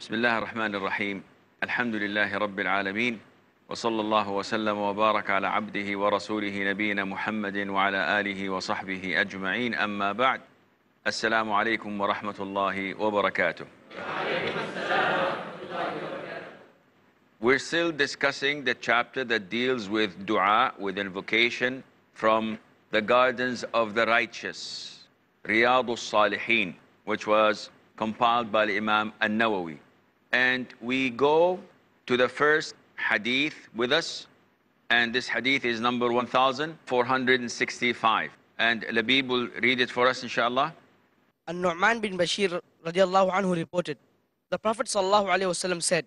بسم الله الرحمن الرحيم الحمد لله رب العالمين وصلى الله وسلم وبارك على عبده ورسوله نبينا محمد وعلى آله وصحبه أجمعين أما بعد السلام عليكم ورحمة الله وبركاته We're still discussing the chapter that deals with dua, with invocation from the gardens of the righteous, Riyadus Salihin, which was compiled by Imam An-Nawawi. and we go to the first hadith with us. And this hadith is number 1465. And Labib will read it for us, inshallah. And Nu'man bin Bashir radiallahu anhu reported, The Prophet sallallahu alayhi wasallam said,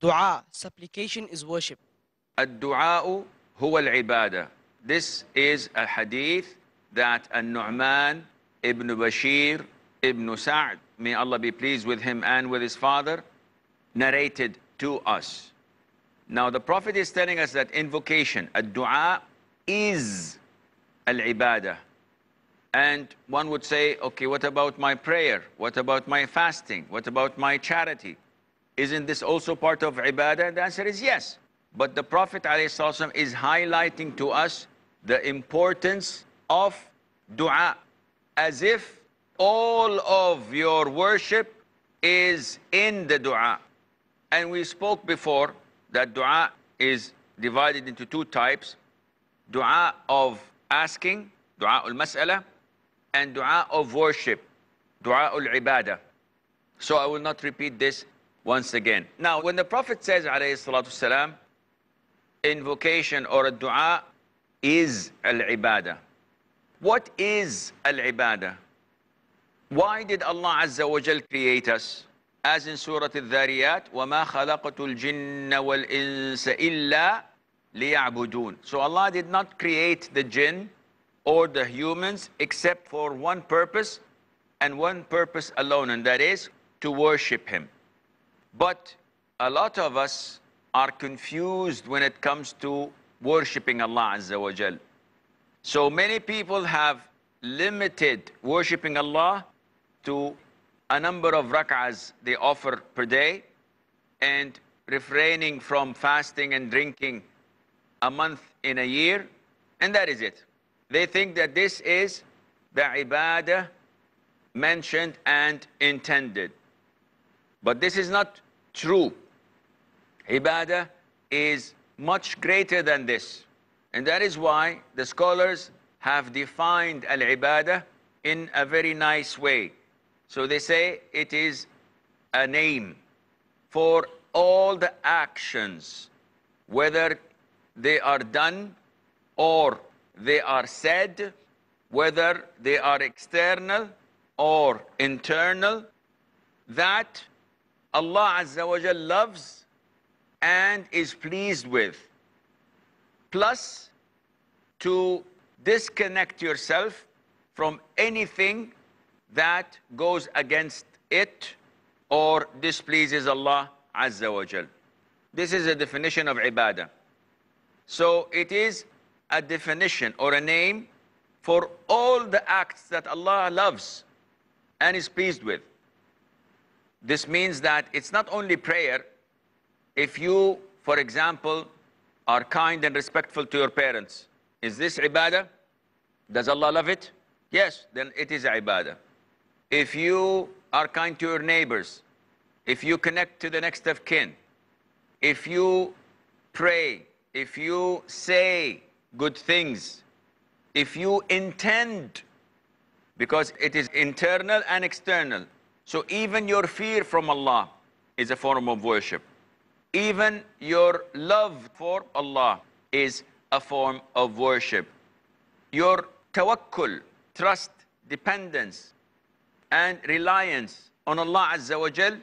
Dua, supplication is worship. Ad-du'a'u huwa al-ibadah. This is a hadith that An-Nu'man ibn Bashir ibn Sa'd, may Allah be pleased with him and with his father, narrated to us. Now the Prophet is telling us that invocation, ad-du'a, is al-ibadah. And one would say, okay, what about my prayer? What about my fasting? What about my charity? Isn't this also part of ibadah? The answer is yes. But the Prophet ﷺ is highlighting to us the importance of dua as if all of your worship is in the dua. And we spoke before that dua is divided into two types dua of asking, dua ul mas'ala, and dua of worship, dua ul ibadah. So I will not repeat this once again. Now, when the Prophet says, alayhi salatu salam, invocation or a dua is al-ibadah. What is al-ibadah? Why did Allah Azza wa Jal create us? As in Surah Al-Dhariyat, وَمَا خَلَقَتُ الْجِنَّ وَالْإِنسَ إِلَّا لِيَعْبُدُونَ So Allah did not create the jinn or the humans except for one purpose and one purpose alone, and that is to worship Him. But a lot of us are confused when it comes to worshipping Allah Azza wa Jal. So many people have limited worshipping Allah to a number of rak'ahs they offer per day and refraining from fasting and drinking a month in a year, and that is it. They think that this is the ibadah mentioned and intended. But this is not true. Ibadah is much greater than this. And that is why the scholars have defined al-ibadah in a very nice way. So they say it is a name for all the actions, whether they are done or they are said, whether they are external or internal, that Allah Azza wa Jal loves and is pleased with. Plus, to disconnect yourself from anything that goes against it or displeases Allah Azza wa Jal. This is a definition of ibadah. So it is a definition or a name for all the acts that Allah loves and is pleased with. This means that it's not only prayer. If you, for example, are kind and respectful to your parents, is this ibadah? Does Allah love it? Yes, then it is ibadah. If you are kind to your neighbors, if you connect to the next of kin, if you pray, if you say good things, if you intend, because it is internal and external. So even your fear from Allah is a form of worship. Even your love for Allah is a form of worship. Your tawakkul, trust, dependence, and reliance on Allah Azza wa Jal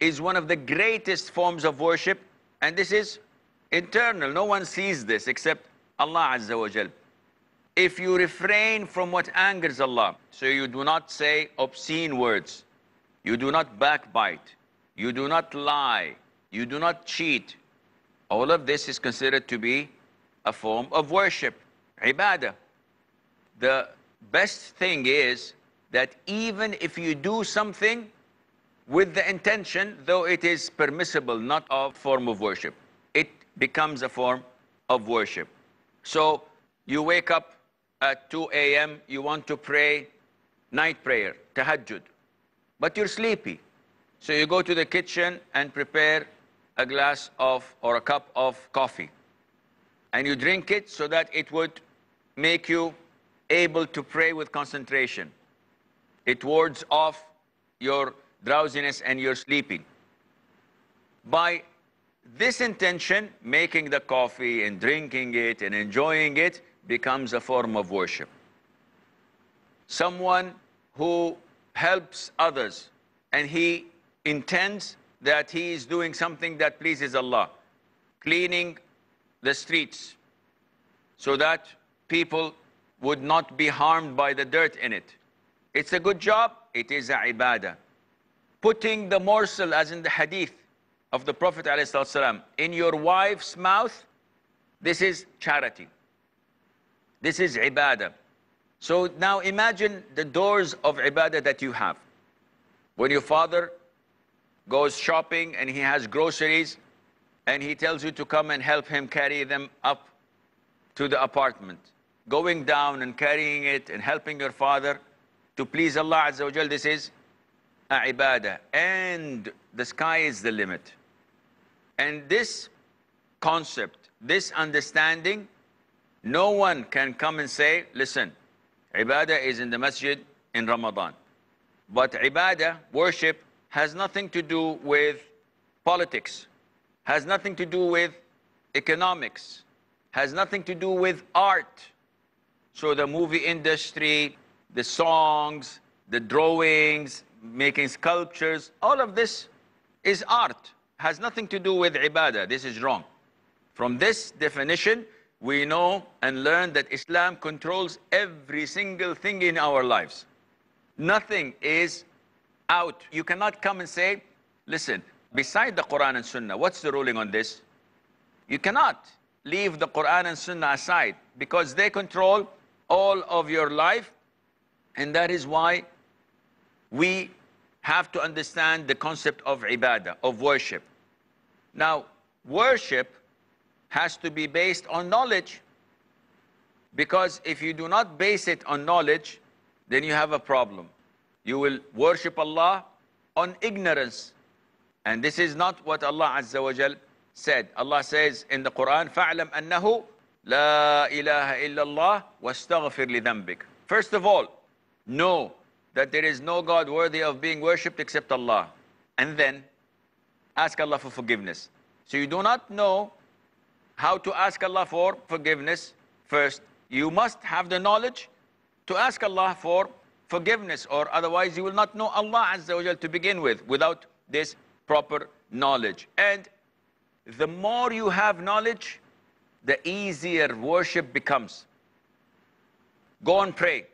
is one of the greatest forms of worship. And this is internal. No one sees this except Allah Azza wa Jal. If you refrain from what angers Allah, so you do not say obscene words, you do not backbite, you do not lie, you do not cheat, all of this is considered to be a form of worship, ibadah. The best thing is that even if you do something with the intention, though it is permissible, not a form of worship. It becomes a form of worship. So you wake up at 2 a.m., you want to pray night prayer, tahajjud, but you're sleepy. So you go to the kitchen and prepare a glass of or a cup of coffee. And you drink it so that it would make you able to pray with concentration. It wards off your drowsiness and your sleeping. By this intention, making the coffee and drinking it and enjoying it becomes a form of worship. Someone who helps others and he intends that he is doing something that pleases Allah, cleaning the streets so that people would not be harmed by the dirt in it. It's a good job, it is a ibadah. Putting the morsel, as in the hadith of the Prophet ﷺ, in your wife's mouth, this is charity. This is ibadah. So now imagine the doors of ibadah that you have. When your father goes shopping and he has groceries and he tells you to come and help him carry them up to the apartment. Going down and carrying it and helping your father to please Allah Azza wa Jal, this is ibadah. And the sky is the limit. And this concept, this understanding, no one can come and say, listen, ibadah is in the masjid in Ramadan. But ibadah, worship, has nothing to do with politics, has nothing to do with economics, has nothing to do with art. So the movie industry, the songs, the drawings, making sculptures, all of this is art, has nothing to do with ibadah. This is wrong. From this definition, we know and learn that Islam controls every single thing in our lives. Nothing is out. You cannot come and say, listen, beside the Quran and Sunnah, what's the ruling on this? You cannot leave the Quran and Sunnah aside because they control all of your life. And that is why we have to understand the concept of ibadah, of worship. Now, worship has to be based on knowledge. Because if you do not base it on knowledge, then you have a problem you will worship Allah on ignorance. And this is not what Allah Azza wa Jal said. Allah says in the Quran, فَاعْلَمْ أَنَّهُ لَا إِلَهَ إِلَّا اللَّهِ وَاسْتَغْفِرْ لِذَنْبِكَ First of all, know that there is no God worthy of being worshipped except Allah. And then, ask Allah for forgiveness. So you do not know how to ask Allah for forgiveness first. You must have the knowledge to ask Allah for forgiveness or otherwise you will not know Allah Azza wa to begin with without this proper knowledge. And the more you have knowledge, the easier worship becomes. Go and pray.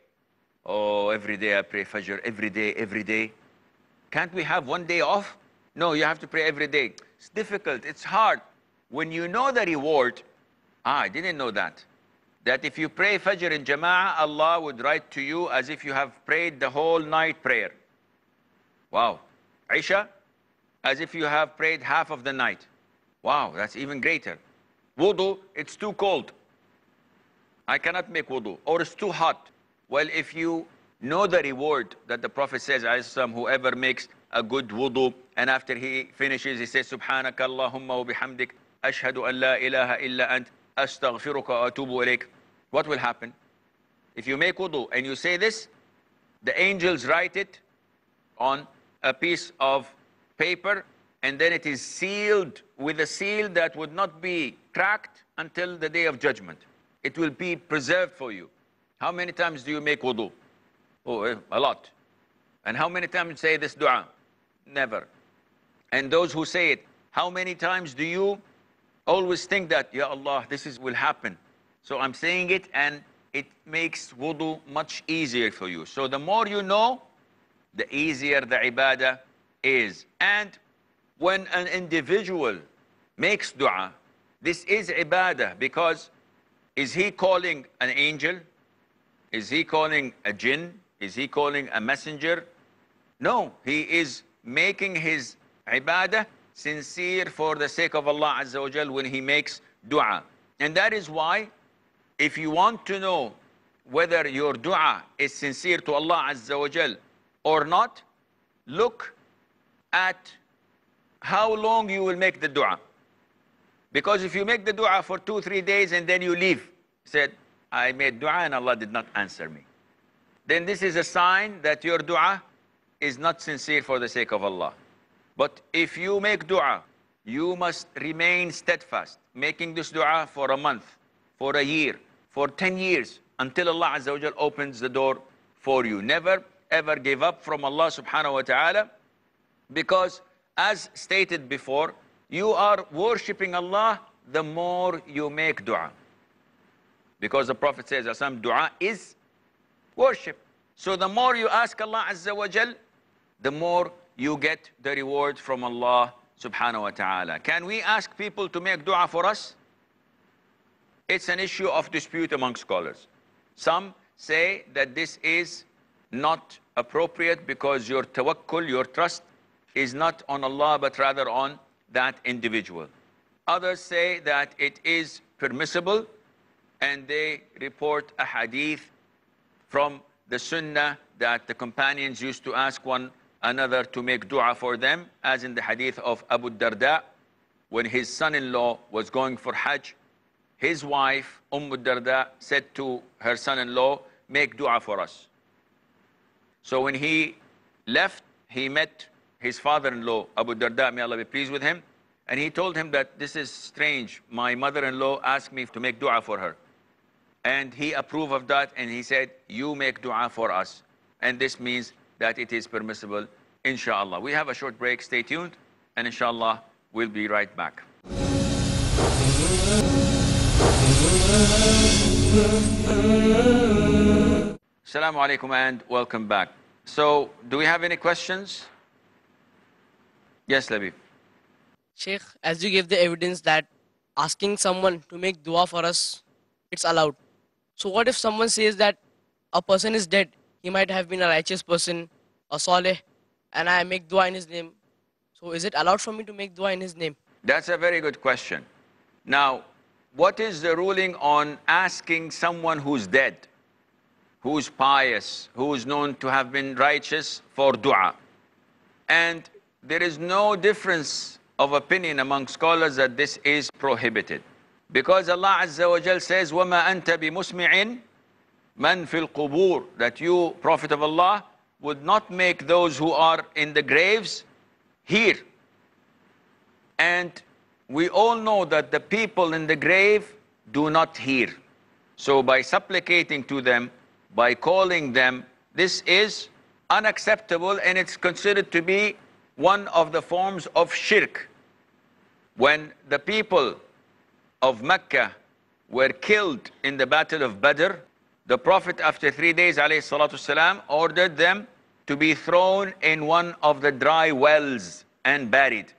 Oh, every day I pray Fajr, every day, every day. Can't we have one day off? No, you have to pray every day. It's difficult, it's hard. When you know the reward, ah, I didn't know that that if you pray Fajr in Jama'ah, Allah would write to you as if you have prayed the whole night prayer. Wow. Isha, as if you have prayed half of the night. Wow, that's even greater. Wudu, it's too cold. I cannot make wudu. Or it's too hot. Well, if you know the reward that the Prophet says, whoever makes a good wudu, and after he finishes, he says, Subhanaka Allahumma wa bihamdik, ashhadu an la ilaha illa ant, astaghfiruka atubu ilayk. What will happen? If you make wudu and you say this, the angels write it on a piece of paper and then it is sealed with a seal that would not be cracked until the day of judgment. It will be preserved for you. How many times do you make wudu? Oh, eh, a lot. And how many times you say this dua? Never. And those who say it, how many times do you always think that, Ya Allah, this is, will happen. So I'm saying it and it makes wudu much easier for you. So the more you know, the easier the ibadah is. And when an individual makes dua, this is ibadah because is he calling an angel? Is he calling a jinn? Is he calling a messenger? No, he is making his ibadah sincere for the sake of Allah Azza wa Jal when he makes dua. And that is why if you want to know whether your dua is sincere to Allah Azza wa Jal or not, look at how long you will make the dua. Because if you make the dua for two, three days and then you leave, said, I made dua and Allah did not answer me. Then this is a sign that your dua is not sincere for the sake of Allah. But if you make dua, you must remain steadfast, making this dua for a month, for a year, for 10 years, until Allah Azza wa opens the door for you. Never ever give up from Allah subhanahu wa ta'ala because as stated before, you are worshipping Allah the more you make dua. Because the Prophet says, Asam, dua is worship. So the more you ask Allah Azza wa Jal, the more you get the reward from Allah subhanahu wa ta'ala. Can we ask people to make dua for us? It's an issue of dispute among scholars. Some say that this is not appropriate because your tawakkul, your trust, is not on Allah but rather on that individual. Others say that it is permissible and they report a hadith from the sunnah that the companions used to ask one another to make dua for them, as in the hadith of Abu Darda, when his son-in-law was going for Hajj, his wife, Umm Darda, said to her son-in-law, make dua for us. So when he left, he met his father-in-law, Abu Darda, may Allah be pleased with him, and he told him that this is strange. My mother-in-law asked me to make dua for her. And he approved of that and he said, you make dua for us. And this means that it is permissible, inshallah. We have a short break, stay tuned, and inshallah, we'll be right back. Assalamu alaikum and welcome back. So, do we have any questions? Yes, Labib. Sheikh, as you gave the evidence that asking someone to make dua for us, it's allowed. So what if someone says that a person is dead? He might have been a righteous person, a saleh, and I make dua in his name. So is it allowed for me to make dua in his name? That's a very good question. Now, what is the ruling on asking someone who's dead, who's pious, who's known to have been righteous for dua? And there is no difference of opinion among scholars that this is prohibited. Because Allah Azza wa Jal says, وَمَا أَنْتَ بِمُسْمِعٍ مَنْ فِي الْقُبُورِ That you, Prophet of Allah, would not make those who are in the graves hear. And we all know that the people in the grave do not hear. So by supplicating to them, by calling them, this is unacceptable and it's considered to be one of the forms of shirk. When the people of Mecca were killed in the battle of Badr, the Prophet after three days والسلام, ordered them to be thrown in one of the dry wells and buried.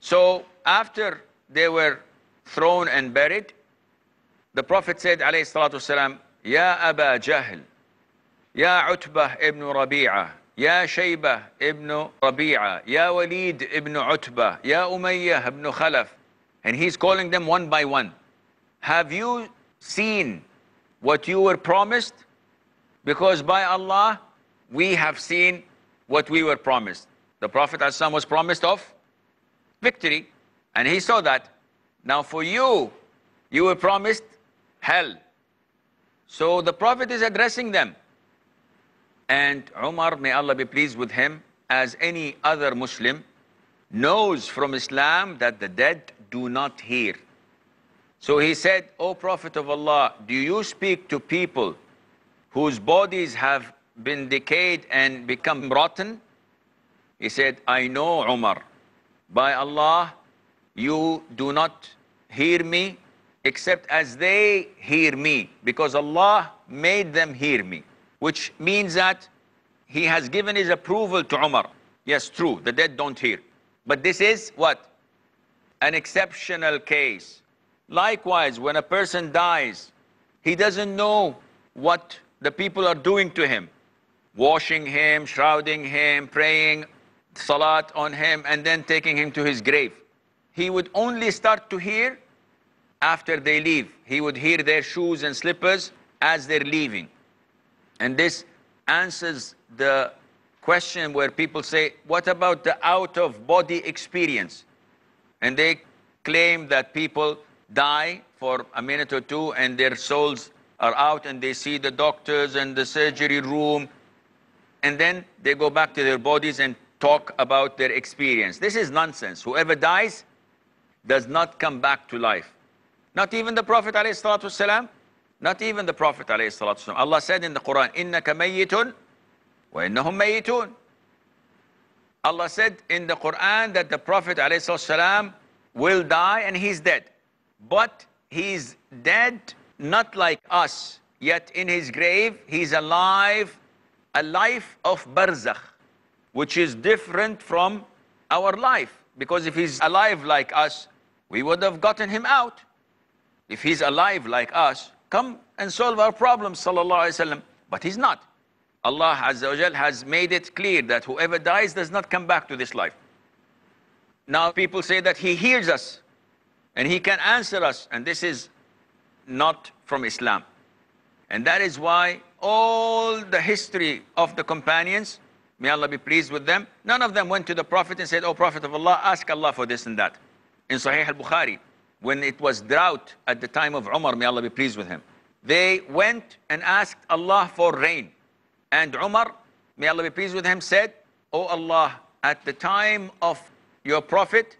So after they were thrown and buried, the Prophet said عليه الصلاة والسلام, يا أبا جهل يا عتبة ابن ربيعة يا شيبة ابن ربيعة يا وليد ابن عتبة يا أمية ابن خلف And he's calling them one by one. Have you seen what you were promised? Because by Allah, we have seen what we were promised. The Prophet ﷺ was promised of victory, and he saw that. Now for you, you were promised hell. So the Prophet is addressing them. And Umar, may Allah be pleased with him, as any other Muslim, knows from Islam that the dead do not hear. So he said, O Prophet of Allah, do you speak to people whose bodies have been decayed and become rotten? He said, I know, Umar. By Allah, you do not hear me except as they hear me, because Allah made them hear me, which means that He has given His approval to Umar. Yes, true, the dead don't hear. But this is what? An exceptional case. Likewise, when a person dies, he doesn't know what the people are doing to him. washing him, shrouding him, praying salat on him, and then taking him to his grave. He would only start to hear after they leave. He would hear their shoes and slippers as they're leaving. And this answers the question where people say, What about the out of body experience? And they claim that people die for a minute or two and their souls are out and they see the doctors and the surgery room. And then they go back to their bodies and talk about their experience. This is nonsense. Whoever dies does not come back to life. Not even the Prophet ﷺ, not even the Prophet ﷺ. Allah said in the Quran, إِنَّكَ مَيِّتٌ وَإِنَّهُمْ مَيِّتُونَ Allah said in the Quran that the Prophet ﷺ will die and he's dead. But he's dead not like us, yet in his grave he's alive, a life of barzakh, which is different from our life. Because if he's alive like us, we would have gotten him out. If he's alive like us, come and solve our problems, sallallahu alaihi wasallam. But he's not. Allah Azza wa has made it clear that whoever dies does not come back to this life. Now people say that he hears us and he can answer us, and this is not from Islam. And that is why all the history of the companions, may Allah be pleased with them, none of them went to the Prophet and said, Oh Prophet of Allah, ask Allah for this and that. In Sahih al-Bukhari, when it was drought at the time of Umar, may Allah be pleased with him, they went and asked Allah for rain. And Umar, may Allah be pleased with him, said, Oh Allah, at the time of your Prophet,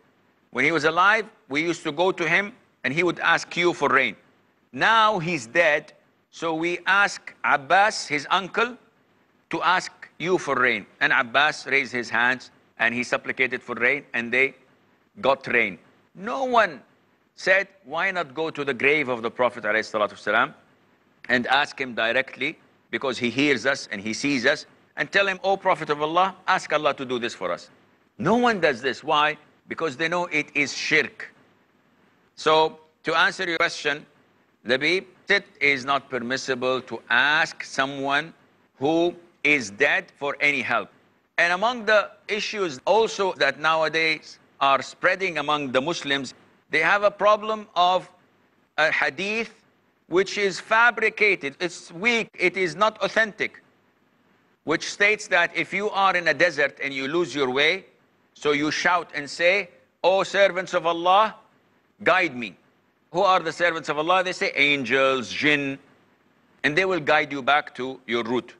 when he was alive, we used to go to him and he would ask you for rain. Now he's dead, so we ask Abbas, his uncle, to ask you for rain. And Abbas raised his hands and he supplicated for rain and they got rain. No one said, why not go to the grave of the Prophet ﷺ and ask him directly because he hears us and he sees us and tell him, oh Prophet of Allah, ask Allah to do this for us. No one does this. Why? Because they know it is shirk. So to answer your question, Labib, it is not permissible to ask someone who is dead for any help. And among the issues also that nowadays are spreading among the Muslims, they have a problem of a hadith which is fabricated, it's weak, it is not authentic, which states that if you are in a desert and you lose your way, so you shout and say, O servants of Allah, guide me. Who are the servants of Allah? They say angels, jinn, and they will guide you back to your route.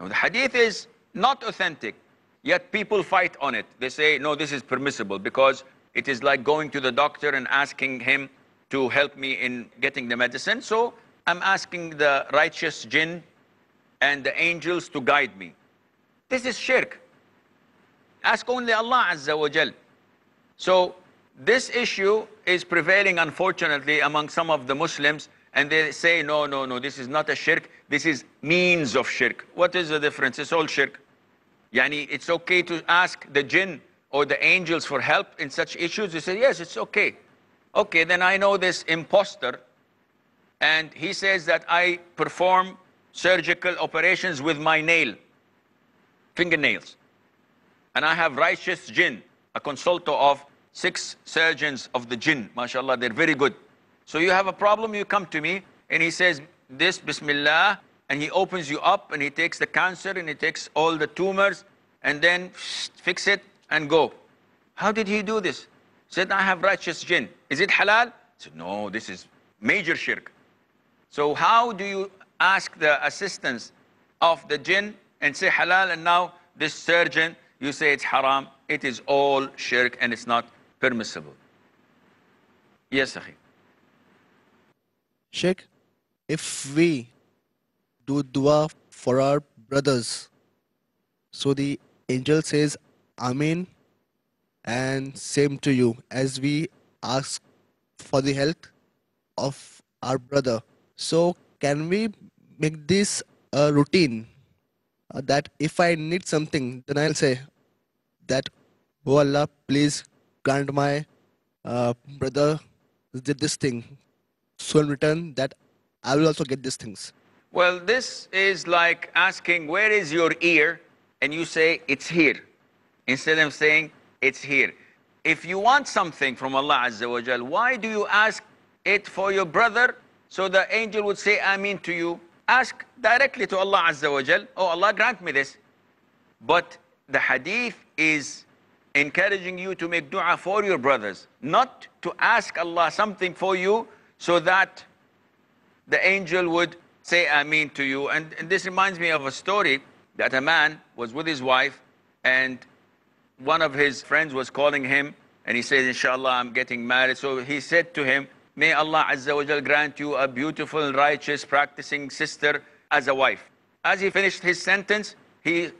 Now the hadith is not authentic, yet people fight on it. They say, no, this is permissible because it is like going to the doctor and asking him to help me in getting the medicine. So I'm asking the righteous jinn and the angels to guide me. This is shirk. Ask only Allah Azza wa Jal. So this issue is prevailing unfortunately among some of the Muslims and they say, no, no, no, this is not a shirk, this is means of shirk. What is the difference? It's all shirk. Yani, it's okay to ask the jinn or the angels for help in such issues. They say, yes, it's okay. Okay, then I know this impostor, and he says that I perform surgical operations with my nail, fingernails. And I have righteous jinn, a consulto of six surgeons of the jinn, mashallah, they're very good. So you have a problem, you come to me, and he says, this, bismillah, and he opens you up, and he takes the cancer, and he takes all the tumors, and then fix it, and go. How did he do this? Said, I have righteous jinn. Is it halal? I said, no, this is major shirk. So how do you ask the assistance of the jinn and say halal and now this surgeon, you say it's haram. It is all shirk and it's not permissible. Yes, Akhi. Sheikh, if we do dua for our brothers, so the angel says, Amen and same to you. As we ask for the health of our brother. So can we make this a routine? Uh, that if i need something then i'll say that oh allah please grant my uh, brother did this thing. So in return that i will also get these things. Well, this is like asking, Where is your ear? And you say, It's here. Instead of saying, It's here. If you want something from Allah Azza wa Jal, why do you ask it for your brother? So the angel would say, Ameen to you. Ask directly to Allah Azza wa Jal, Oh Allah, grant me this. But the hadith is encouraging you to make dua for your brothers, not to ask Allah something for you so that the angel would say Ameen to you. And, and this reminds me of a story that a man was with his wife and one of his friends was calling him and he said, Inshallah, I'm getting married. So he said to him, May Allah Azza wa Jal grant you a beautiful, righteous, practicing sister as a wife. As he finished his sentence, he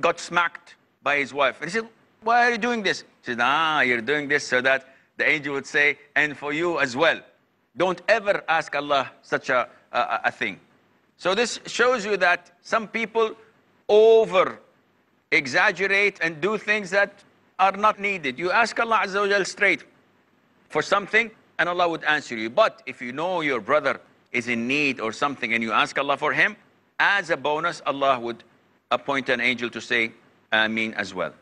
got smacked by his wife. And he said, Why are you doing this? He said, Ah, you're doing this so that the angel would say, And for you as well. Don't ever ask Allah such a, a, a thing. So this shows you that some people over exaggerate and do things that are not needed. You ask Allah Azza wa straight for something and Allah would answer you. But if you know your brother is in need or something and you ask Allah for him, as a bonus, Allah would appoint an angel to say Ameen as well.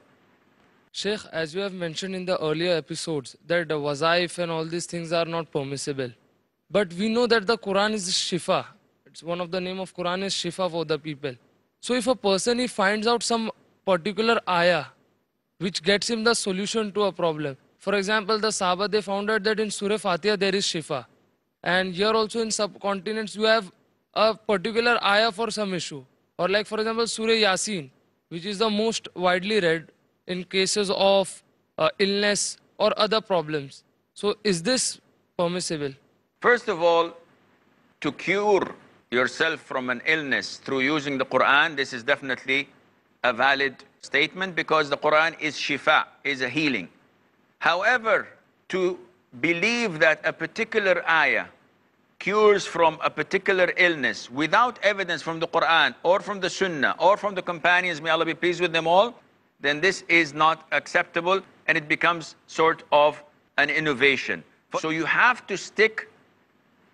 Sheikh, as you have mentioned in the earlier episodes, that the wazaif and all these things are not permissible. But we know that the Quran is Shifa. It's one of the name of Quran is Shifa for the people. So if a person he finds out some particular ayah which gets him the solution to a problem. For example, the Sahaba they found out that in Surah Fatiha there is Shifa. And here also in subcontinents you have a particular ayah for some issue. Or like for example Surah Yasin, which is the most widely read in cases of uh, illness or other problems. So is this permissible? First of all, to cure yourself from an illness through using the Quran, this is definitely a valid statement because the Quran is shifa, is a healing. However, to believe that a particular ayah cures from a particular illness without evidence from the Quran or from the Sunnah or from the companions, may Allah be pleased with them all, then this is not acceptable and it becomes sort of an innovation. So you have to stick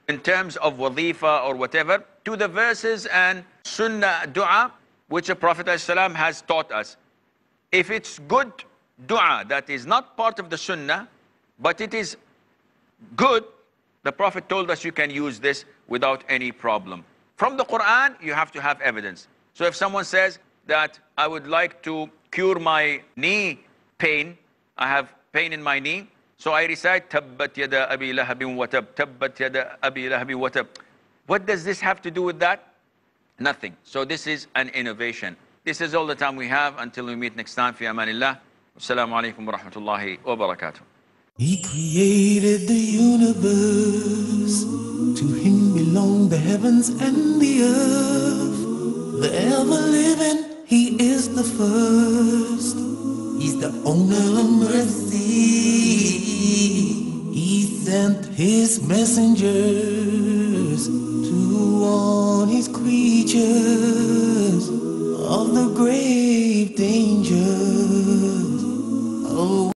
in terms of wazifa or whatever to the verses and Sunnah dua which the Prophet ﷺ has taught us. If it's good dua that is not part of the sunnah, but it is good, the Prophet told us you can use this without any problem. From the Quran, you have to have evidence. So if someone says that I would like to cure my knee pain, I have pain in my knee, so I recite Tabbat yada abi lahabin watab, Tabbat yada abi lahabin watab. What does this have to do with that? Nothing. So this is an innovation. This is all the time we have until we meet next time. Fi amanillah. Assalamu alaikum wa rahmatullahi wa barakatuh. He created the universe. To him belong the heavens and the earth. The ever living, he is the first. He's the owner of mercy. He sent his messengers to warn his creatures of the grave dangers. Oh,